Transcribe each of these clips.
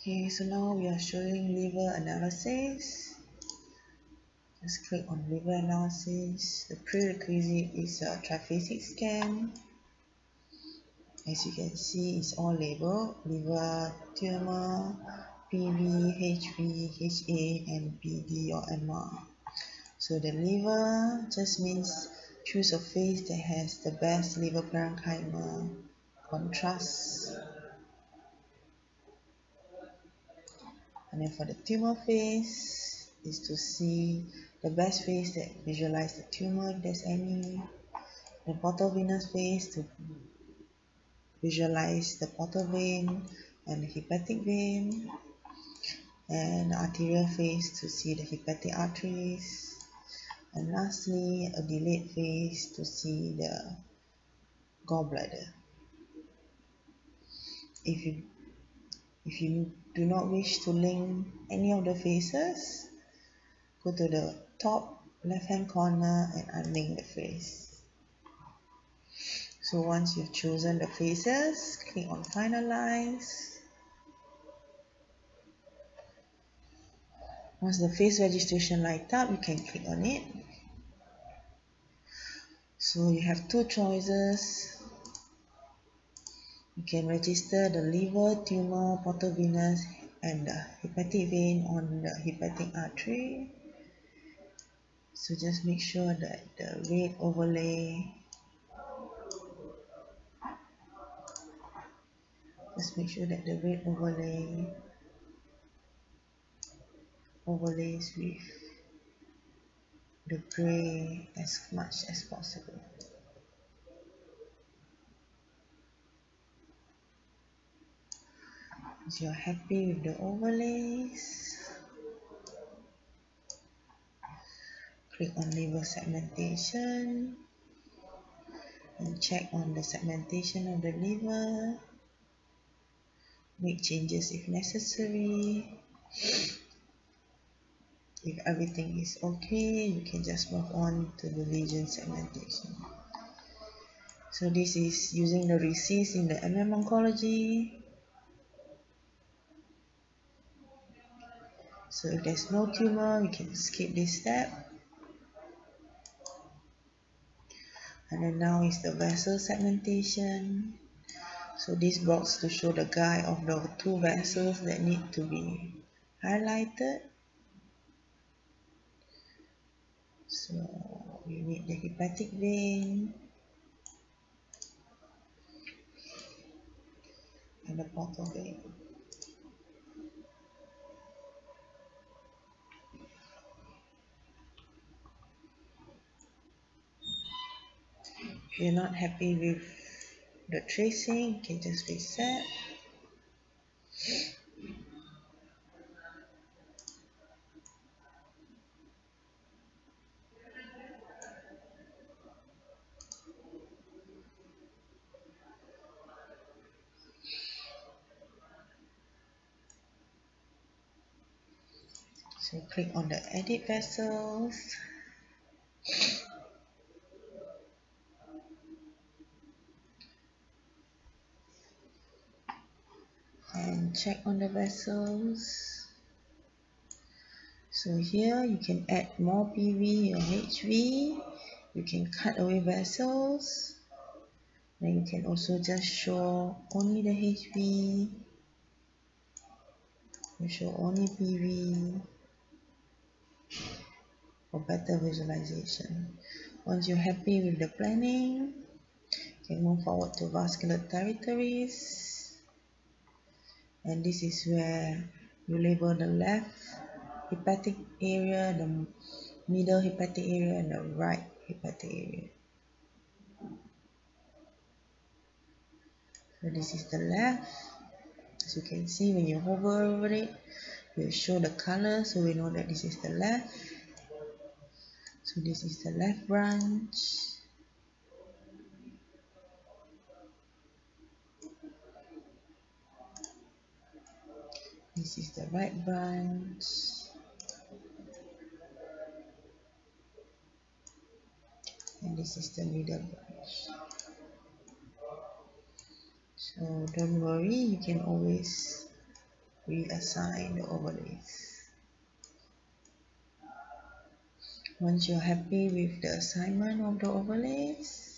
okay so now we are showing liver analysis. Just click on liver analysis. The prerequisite is a triphasic scan. As you can see it's all labeled. Liver tumor PV, HV, HA and PD or MR so the liver just means choose a phase that has the best liver parenchyma contrast and then for the tumor phase is to see the best phase that visualize the tumor if there's any. The portal venous phase to visualize the portal vein and the hepatic vein. And the arterial phase to see the hepatic arteries. And lastly a delayed phase to see the gallbladder. If you if you do not wish to link any of the phases go to the top left hand corner and unlink the phase. So once you've chosen the phases click on finalize. Once the phase registration light up you can click on it. So you have two choices you can register the liver, tumor, portal venous and the hepatic vein on the hepatic artery. So just make sure that the red overlay just make sure that the red overlay overlays with the gray as much as possible. You're happy with the overlays, click on liver segmentation and check on the segmentation of the liver. Make changes if necessary. If everything is okay, you can just move on to the lesion segmentation. So this is using the RECIST in the MM oncology. So if there's no tumor, we can skip this step. And then now is the vessel segmentation. So this box to show the guide of the two vessels that need to be highlighted. So we need the hepatic vein and the portal vein. You're not happy with the tracing you can just reset So click on the edit vessels check on the vessels. So here you can add more PV or HV you can cut away vessels. Then you can also just show only the HV you show only PV for better visualization. Once you're happy with the planning you can move forward to vascular territories and this is where you label the left hepatic area the middle hepatic area and the right hepatic area. So this is the left. As you can see when you hover over it will show the color so we know that this is the left. So this is the left branch this is the right branch and this is the middle branch so don't worry you can always reassign the overlays. Once you're happy with the assignment of the overlays,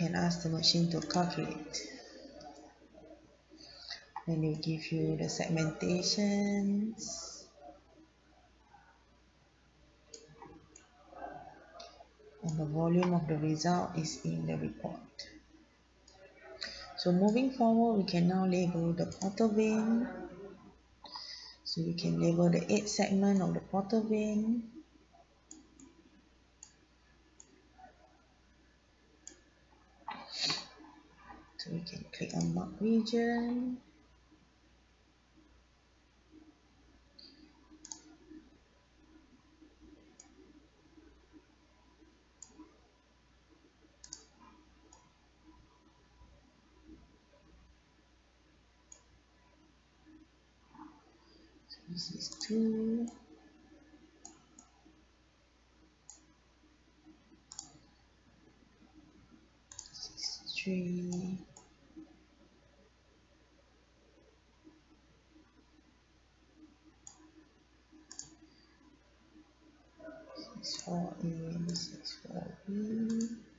can ask the machine to calculate. Then they give you the segmentations and the volume of the result is in the report. So moving forward, we can now label the portal vein. So we can label the eight segment of the portal vein. So we can click on mark region. So this is 2 this is 3 this is 4a this is 4b fine.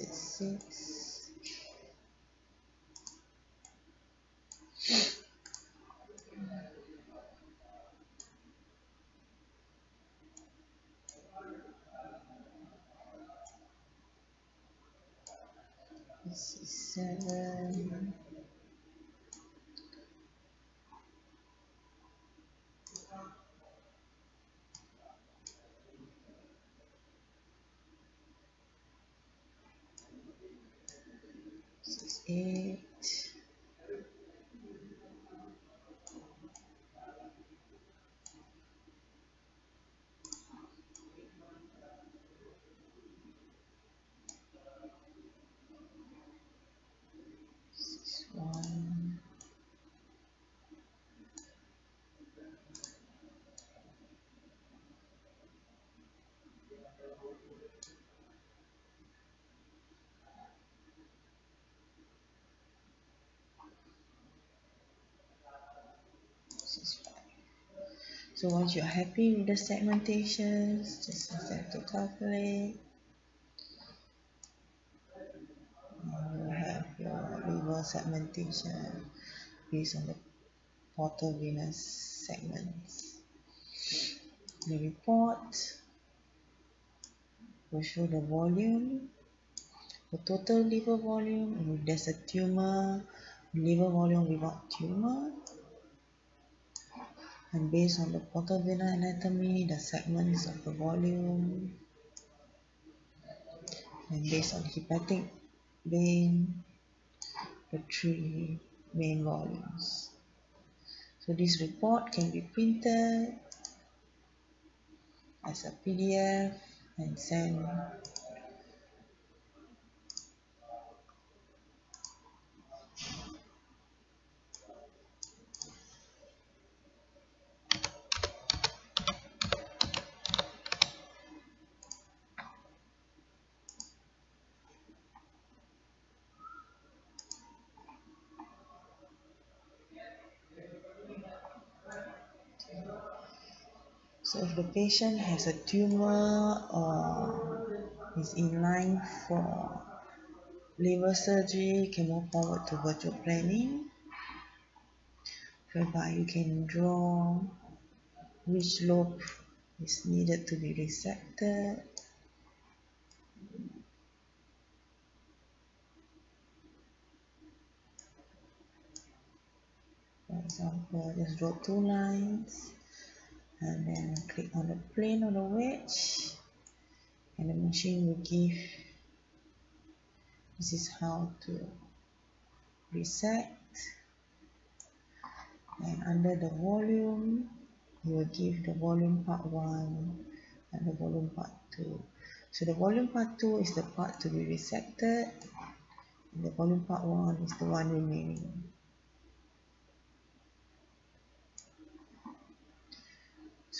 Is six. This is seven. This So once you're happy with the segmentations, just set to calculate. And you have your reverse segmentation based on the portal-venous segments. The report will show the volume, the total liver volume, if there's a tumor, liver volume without tumor, and based on the portal vena anatomy, the segments of the volume, and based on hepatic vein, the three main volumes. So this report can be printed as a PDF and sent So if the patient has a tumor or is in line for liver surgery, you can move forward to virtual planning, whereby you can draw which lobe is needed to be resected. For example, just draw two lines and then click on the plane of the wedge. And the machine will give this is how to reset. And under the volume you will give the volume part 1 and the volume part 2 so the volume part 2 is the part to be resetted. And the volume part 1 is the one remaining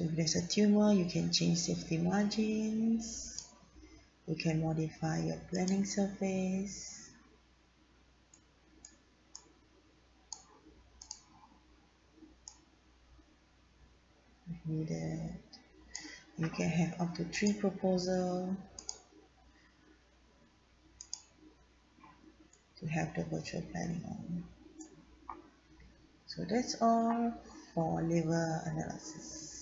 so if there's a tumor you can change safety margins. You can modify your planning surface. If needed. You can have up to three proposal to have the virtual planning on. So that's all for liver analysis